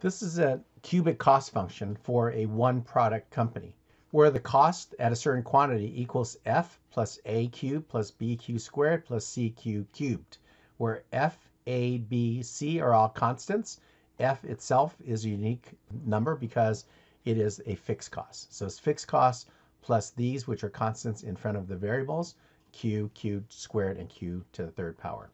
This is a cubic cost function for a one product company where the cost at a certain quantity equals f plus a cubed plus bq squared plus cq cubed, where f, a, b, c are all constants. f itself is a unique number because it is a fixed cost. So it's fixed cost plus these, which are constants in front of the variables, q cubed squared and q to the third power.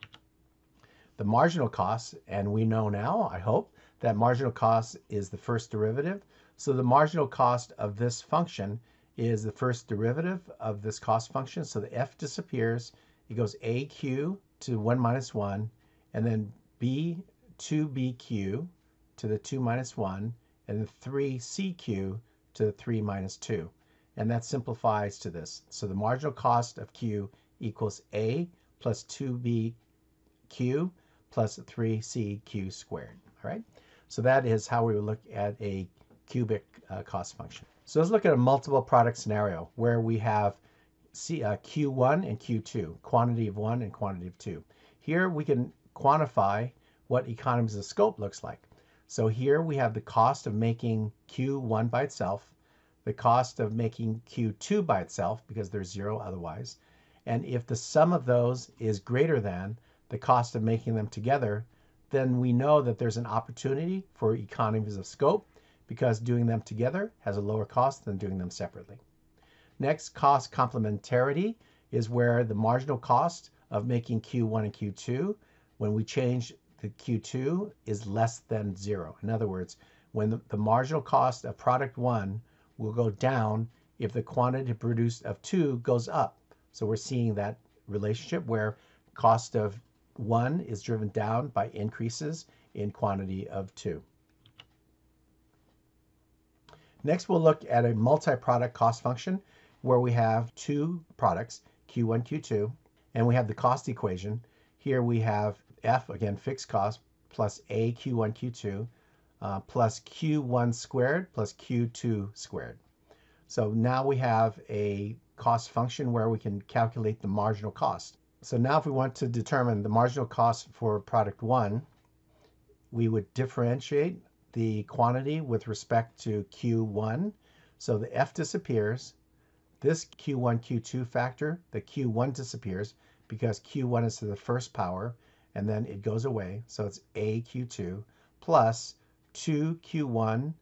The marginal cost, and we know now, I hope, that marginal cost is the first derivative. So the marginal cost of this function is the first derivative of this cost function. So the f disappears. It goes aq to 1 minus 1, and then b 2bq to the 2 minus 1, and the 3cq to the 3 minus 2. And that simplifies to this. So the marginal cost of q equals a plus 2bq plus 3cq squared. All right. So that is how we would look at a cubic uh, cost function. So let's look at a multiple product scenario where we have C, uh, Q1 and Q2, quantity of one and quantity of two. Here we can quantify what economies of scope looks like. So here we have the cost of making Q1 by itself, the cost of making Q2 by itself because there's zero otherwise. And if the sum of those is greater than the cost of making them together, then we know that there's an opportunity for economies of scope because doing them together has a lower cost than doing them separately. Next, cost complementarity is where the marginal cost of making Q1 and Q2, when we change the Q2, is less than zero. In other words, when the, the marginal cost of product one will go down if the quantity produced of two goes up. So we're seeing that relationship where cost of one is driven down by increases in quantity of two. Next, we'll look at a multi-product cost function where we have two products, Q1, Q2, and we have the cost equation. Here we have F, again, fixed cost, plus A Q1, Q2, uh, plus Q1 squared plus Q2 squared. So now we have a cost function where we can calculate the marginal cost. So now if we want to determine the marginal cost for product one, we would differentiate the quantity with respect to Q1. So the F disappears. This Q1, Q2 factor, the Q1 disappears because Q1 is to the first power and then it goes away. So it's AQ2 plus 2Q1.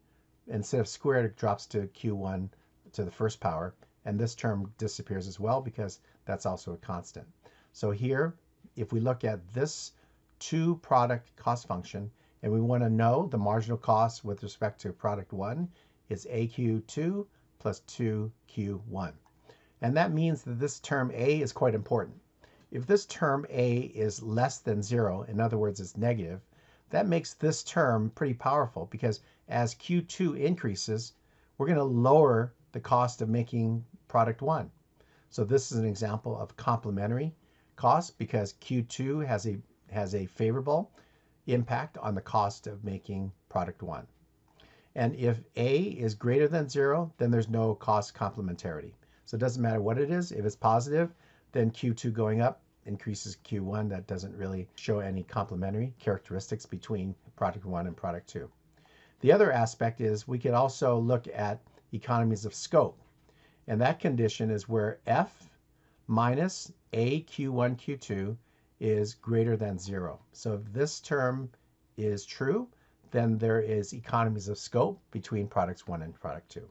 Instead of squared, it drops to Q1 to the first power. And this term disappears as well because that's also a constant. So here, if we look at this two product cost function, and we want to know the marginal cost with respect to product one, is AQ2 plus 2Q1. And that means that this term A is quite important. If this term A is less than zero, in other words, it's negative, that makes this term pretty powerful because as Q2 increases, we're going to lower the cost of making product one. So this is an example of complementary cost because Q2 has a has a favorable impact on the cost of making product one. And if A is greater than zero, then there's no cost complementarity. So it doesn't matter what it is. If it's positive, then Q2 going up increases Q1. That doesn't really show any complementary characteristics between product one and product two. The other aspect is we could also look at economies of scope. And that condition is where F minus a q1 q2 is greater than zero. So if this term is true, then there is economies of scope between products one and product two.